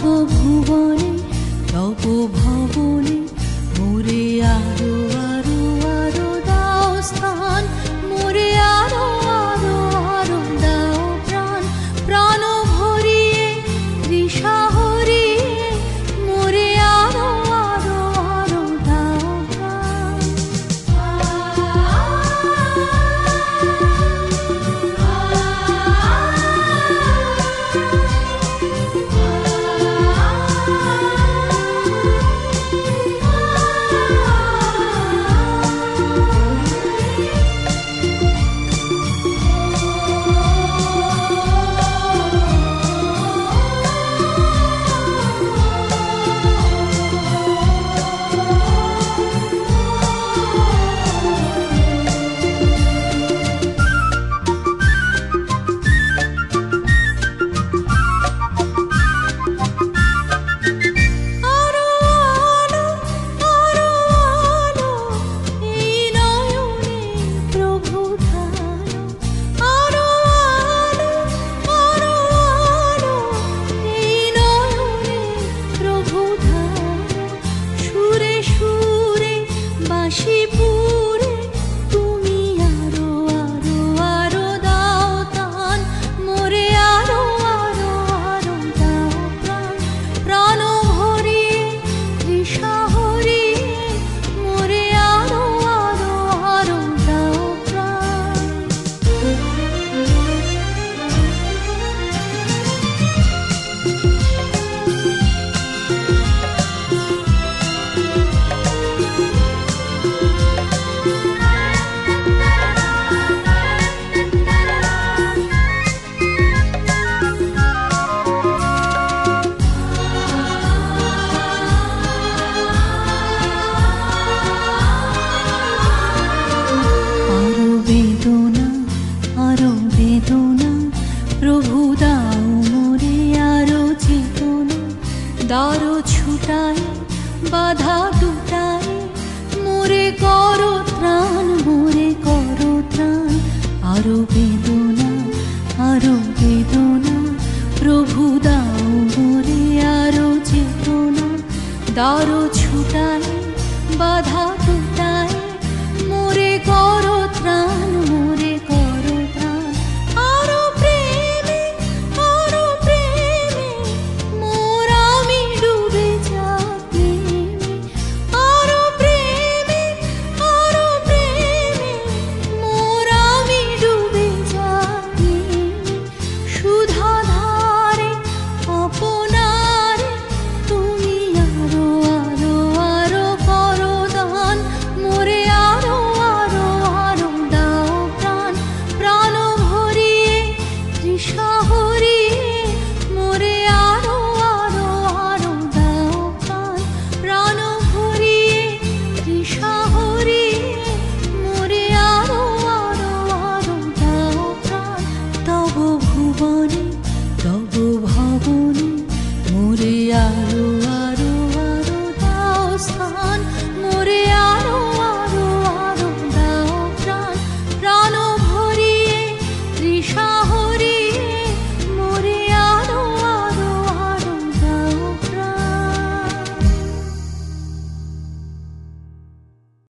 ভুবনে তব দাও মোরে আরও চেতনা দারো ছুটাই বাধা টুটাই মোরে করো ত্রাণ, মোরে করো ত্রাণ। আরও বেদনা আরও বেদনা। প্রভু দাও মোরে আরও চেতনা দারো ছুটাই বাধা টুটাই ভুবনে তব